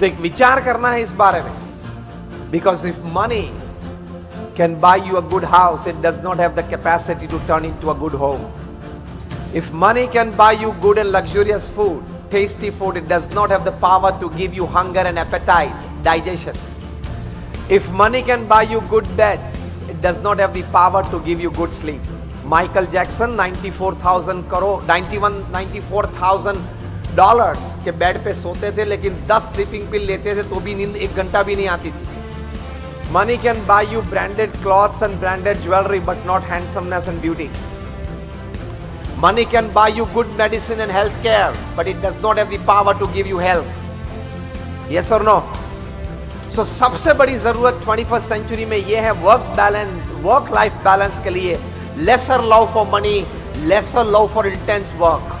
तो एक विचार करना है इस बारे में because if money can buy you a good house it does not have the capacity to turn in to a good home if money can buy you good and luxurious food tasty food, it does not have the power to give you hunger and appetite, digestion. If money can buy you good beds, it does not have the power to give you good sleep. Michael Jackson 94,000 crore 91 94,000 dollars के bed पे सोते थे लेकिन 10 sleeping पिल लेते थे तो भी नींद एक घंटा भी नहीं आती थी money can buy you branded clothes and branded jewellery but not handsomeness and beauty Money can buy you good medicine and health care, but it does not have the power to give you health. Yes or no? So सबसे बड़ी ज़रूरत 21st century में यह है work balance work life balance के लिए lesser love for money lesser love for intense work